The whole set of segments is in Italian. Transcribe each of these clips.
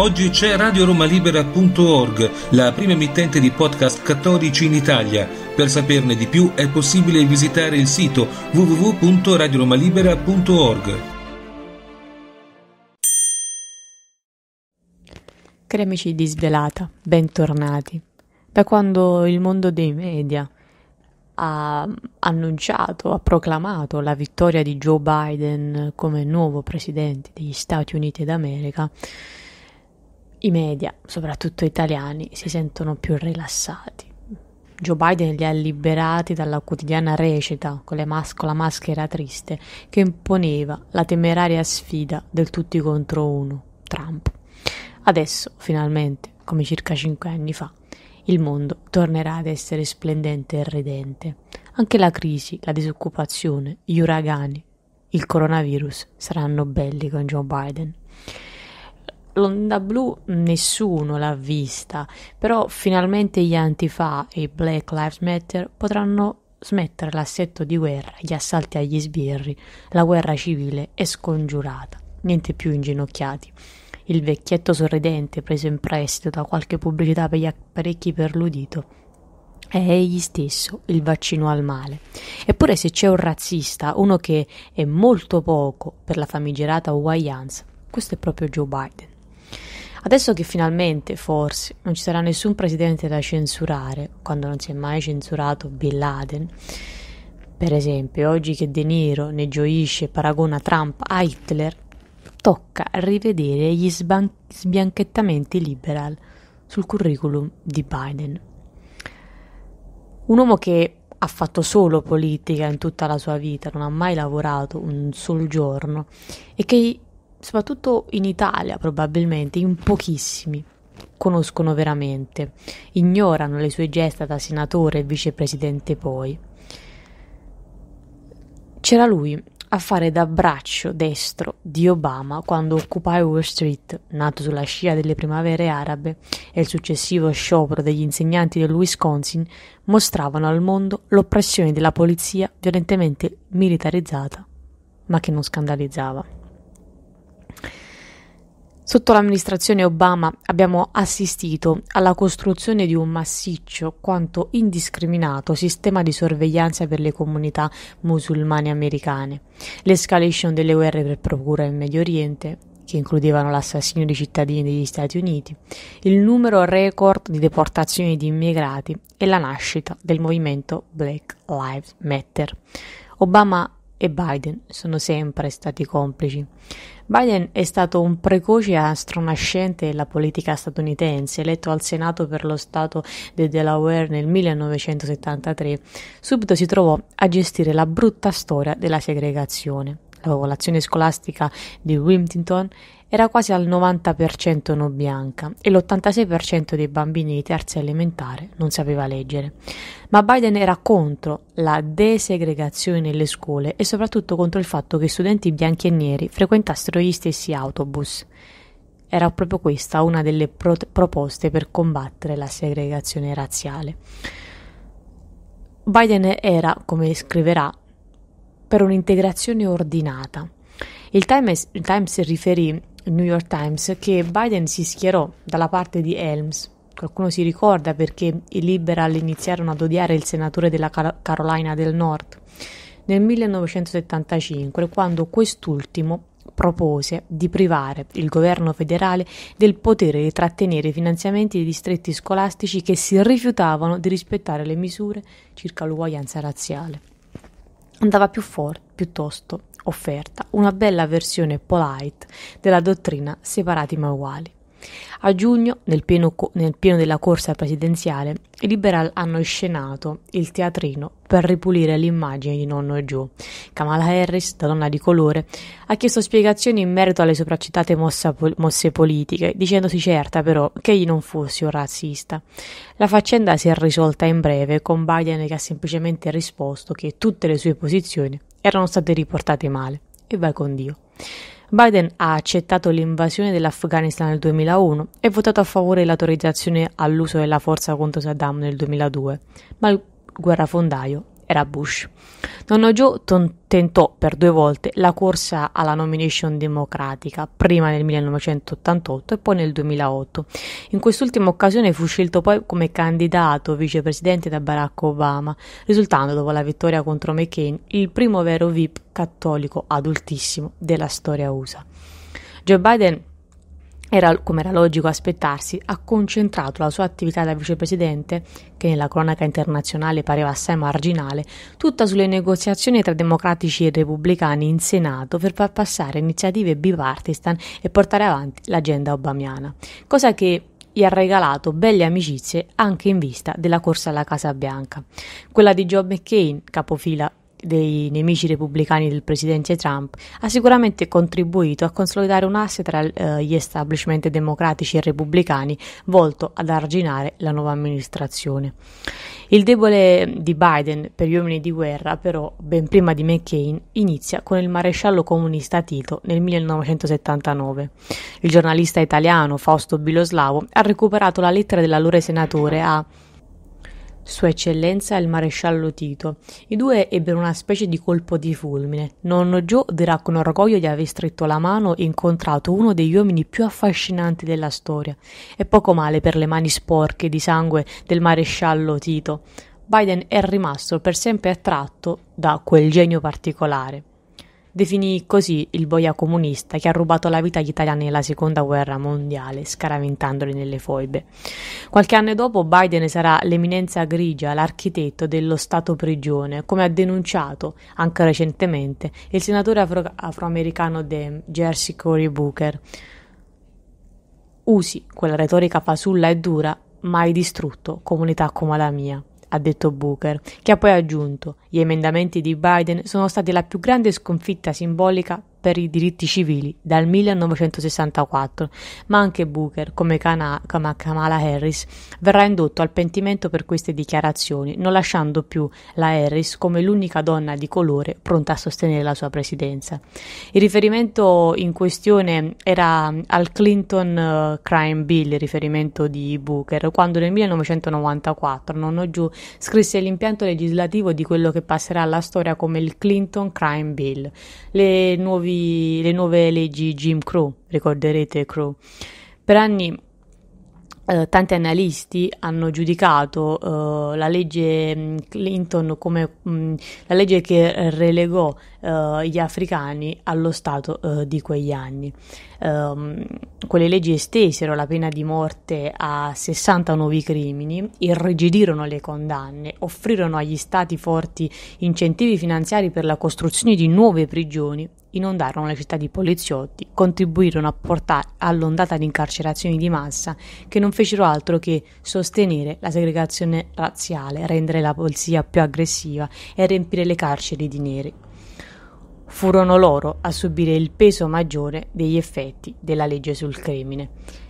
Oggi c'è radioromalibera.org, la prima emittente di podcast cattolici in Italia. Per saperne di più è possibile visitare il sito www.radioromalibera.org. Cari amici di Svelata, bentornati. Da quando il mondo dei media ha annunciato, ha proclamato la vittoria di Joe Biden come nuovo presidente degli Stati Uniti d'America, i media, soprattutto italiani, si sentono più rilassati. Joe Biden li ha liberati dalla quotidiana recita con, mas- con la maschera triste che imponeva la temeraria sfida del tutti contro uno, Trump. Adesso, finalmente, come circa cinque anni fa, il mondo tornerà ad essere splendente e ridente. Anche la crisi, la disoccupazione, gli uragani, il coronavirus saranno belli con Joe Biden. L'onda blu nessuno l'ha vista, però finalmente gli Antifa e i Black Lives Matter potranno smettere l'assetto di guerra, gli assalti agli sbirri, la guerra civile è scongiurata, niente più inginocchiati. Il vecchietto sorridente preso in prestito da qualche pubblicità per gli apparecchi per l'udito è egli stesso il vaccino al male. Eppure se c'è un razzista, uno che è molto poco per la famigerata uguaglianza, questo è proprio Joe Biden. Adesso che finalmente, forse, non ci sarà nessun presidente da censurare, quando non si è mai censurato Bin Laden, per esempio, oggi che De Niro ne gioisce e paragona Trump a Hitler, tocca rivedere gli sban- sbianchettamenti liberal sul curriculum di Biden. Un uomo che ha fatto solo politica in tutta la sua vita, non ha mai lavorato un solo giorno e che soprattutto in Italia probabilmente, in pochissimi conoscono veramente, ignorano le sue gesta da senatore e vicepresidente poi. C'era lui a fare da braccio destro di Obama quando Occupy Wall Street, nato sulla scia delle primavere arabe, e il successivo sciopero degli insegnanti del Wisconsin mostravano al mondo l'oppressione della polizia violentemente militarizzata, ma che non scandalizzava. Sotto l'amministrazione Obama abbiamo assistito alla costruzione di un massiccio quanto indiscriminato sistema di sorveglianza per le comunità musulmane americane, l'escalation delle guerre per procura in Medio Oriente, che includevano l'assassinio di cittadini degli Stati Uniti, il numero record di deportazioni di immigrati e la nascita del movimento Black Lives Matter. Obama e Biden sono sempre stati complici. Biden è stato un precoce astronascente della politica statunitense, eletto al Senato per lo Stato del Delaware nel 1973. Subito si trovò a gestire la brutta storia della segregazione. La popolazione scolastica di Wilmington era quasi al 90% non bianca e l'86% dei bambini di terza elementare non sapeva leggere. Ma Biden era contro la desegregazione nelle scuole e soprattutto contro il fatto che studenti bianchi e neri frequentassero gli stessi autobus. Era proprio questa una delle pro- proposte per combattere la segregazione razziale. Biden era, come scriverà, per un'integrazione ordinata. Il Times, il Times riferì il New York Times che Biden si schierò dalla parte di Helms. Qualcuno si ricorda perché i liberal iniziarono ad odiare il senatore della Carolina del Nord nel 1975, quando quest'ultimo propose di privare il governo federale del potere di trattenere i finanziamenti dei distretti scolastici che si rifiutavano di rispettare le misure circa l'uguaglianza razziale. Andava più forte, piuttosto, offerta una bella versione polite della dottrina separati ma uguali. A giugno, nel pieno, nel pieno, della corsa presidenziale, i liberal hanno scenato il teatrino per ripulire l'immagine di nonno Joe. Kamala Harris, da donna di colore, ha chiesto spiegazioni in merito alle sopracitate mossa, mosse politiche, dicendosi certa però che egli non fosse un razzista. La faccenda si è risolta in breve, con Biden che ha semplicemente risposto che tutte le sue posizioni erano state riportate male. E vai con Dio. Biden ha accettato l'invasione dell'Afghanistan nel 2001 e votato a favore dell'autorizzazione all'uso della forza contro Saddam nel 2002, ma il guerrafondaio era Bush. Nonno Joe ton- tentò per due volte la corsa alla nomination democratica, prima nel 1988 e poi nel 2008. In quest'ultima occasione fu scelto poi come candidato vicepresidente da Barack Obama, risultando dopo la vittoria contro McCain il primo vero VIP cattolico adultissimo della storia USA. Joe Biden era, come era logico aspettarsi, ha concentrato la sua attività da vicepresidente, che nella cronaca internazionale pareva assai marginale, tutta sulle negoziazioni tra democratici e repubblicani in Senato per far passare iniziative bipartisan e portare avanti l'agenda obamiana, cosa che gli ha regalato belle amicizie anche in vista della corsa alla Casa Bianca. Quella di Joe McCain, capofila dei nemici repubblicani del presidente Trump, ha sicuramente contribuito a consolidare un asse tra eh, gli establishment democratici e repubblicani volto ad arginare la nuova amministrazione. Il debole di Biden per gli uomini di guerra, però, ben prima di McCain, inizia con il maresciallo comunista Tito nel 1979. Il giornalista italiano Fausto Biloslavo ha recuperato la lettera dell'allora senatore a sua Eccellenza il maresciallo Tito. I due ebbero una specie di colpo di fulmine. Nonno Joe dirà con orgoglio di aver stretto la mano e incontrato uno degli uomini più affascinanti della storia. E poco male per le mani sporche di sangue del maresciallo Tito. Biden è rimasto per sempre attratto da quel genio particolare. Definì così il boia comunista che ha rubato la vita agli italiani nella seconda guerra mondiale, scaraventandoli nelle foibe. Qualche anno dopo Biden sarà l'eminenza grigia, l'architetto dello Stato prigione, come ha denunciato anche recentemente il senatore afro- afroamericano Dem, Jersey Cory Booker. Usi quella retorica fasulla e dura, mai distrutto comunità come la mia ha detto Booker, che ha poi aggiunto: Gli emendamenti di Biden sono stati la più grande sconfitta simbolica per i diritti civili dal 1964, ma anche Booker, come Kamala Harris, verrà indotto al pentimento per queste dichiarazioni, non lasciando più la Harris come l'unica donna di colore pronta a sostenere la sua presidenza. Il riferimento in questione era al Clinton uh, Crime Bill, il riferimento di Booker, quando nel 1994 nonno Giù scrisse l'impianto legislativo di quello che passerà alla storia come il Clinton Crime Bill. Le nuove nuovi, le nuove leggi Jim Crow, ricorderete Crow. Per anni eh, tanti analisti hanno giudicato uh, la legge mm, Clinton come mh, mm, la legge che relegò uh, gli africani allo stato uh, di quegli anni. Um, quelle leggi estesero la pena di morte a 60 nuovi crimini, irrigidirono le condanne, offrirono agli stati forti incentivi finanziari per la costruzione di nuove prigioni inondarono le città di poliziotti, contribuirono a portare all'ondata di incarcerazioni di massa che non fecero altro che sostenere la segregazione razziale, rendere la polizia più aggressiva e riempire le carceri di neri. Furono loro a subire il peso maggiore degli effetti della legge sul crimine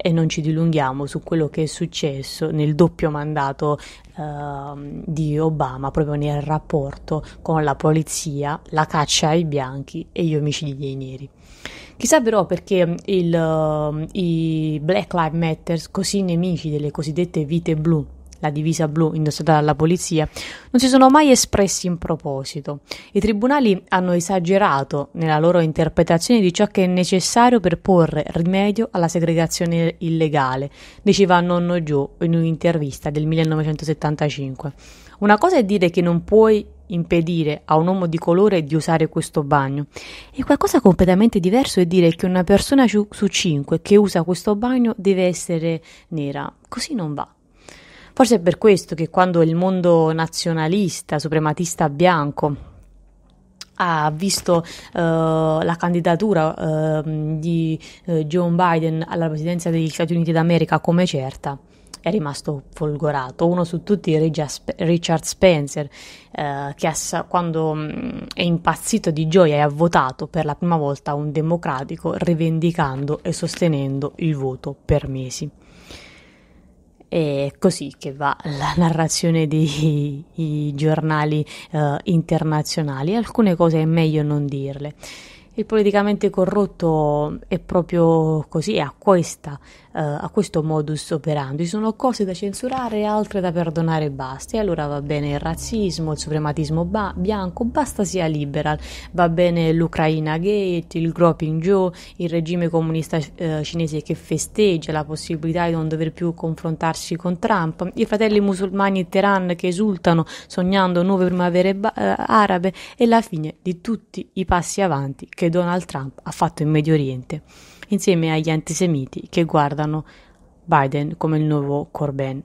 e non ci dilunghiamo su quello che è successo nel doppio mandato uh, di Obama proprio nel rapporto con la polizia, la caccia ai bianchi e gli omicidi dei neri. Chissà però perché il, uh, i Black Lives Matter, così nemici delle cosiddette vite blu, la divisa blu indossata dalla polizia, non si sono mai espressi in proposito. I tribunali hanno esagerato nella loro interpretazione di ciò che è necessario per porre rimedio alla segregazione illegale, diceva nonno Joe in un'intervista del 1975. Una cosa è dire che non puoi impedire a un uomo di colore di usare questo bagno e qualcosa completamente diverso è dire che una persona su cinque che usa questo bagno deve essere nera. Così non va. Forse è per questo che quando il mondo nazionalista, suprematista bianco ha visto uh, la candidatura uh, di uh, Joe Biden alla presidenza degli Stati Uniti d'America come certa, è rimasto folgorato. Uno su tutti, Richard Spencer, che ha, quando um, è impazzito di gioia e ha votato per la prima volta un democratico, rivendicando e sostenendo il voto per mesi. È così che va la narrazione dei giornali uh, internazionali. Alcune cose è meglio non dirle. Il politicamente corrotto è proprio così, è a, questa, a questo modus operandi. Ci sono cose da censurare e altre da perdonare e basta. E allora va bene il razzismo, il suprematismo ba- bianco, basta sia liberal. Va bene l'Ucraina Gate, il Groping Joe, il regime comunista uh, cinese che festeggia la possibilità di non dover più confrontarsi con Trump, i fratelli musulmani in Teheran che esultano sognando nuove primavere ba- uh, arabe e la fine di tutti i passi avanti che Donald Trump ha fatto in Medio Oriente, insieme agli antisemiti che guardano Biden come il nuovo Corbyn.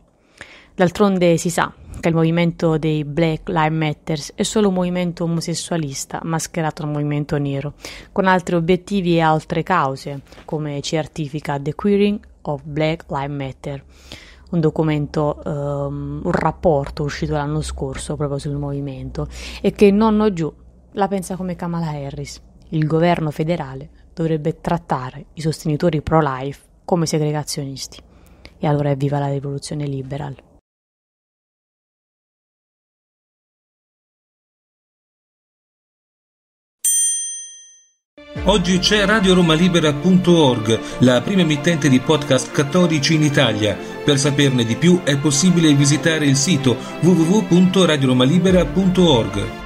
D'altronde si sa che il movimento dei Black Lives Matter è solo un movimento omosessualista mascherato da movimento nero, con altri obiettivi e altre cause, come certifica The Queering of Black Lives Matter, un documento, um, un rapporto uscito l'anno scorso proprio sul movimento, e che nonno giù la pensa come Kamala Harris il governo federale dovrebbe trattare i sostenitori pro-life come segregazionisti. E allora evviva la rivoluzione liberal. Oggi c'è radioromalibera.org, la prima emittente di podcast cattolici in Italia. Per saperne di più è possibile visitare il sito www.radioromalibera.org.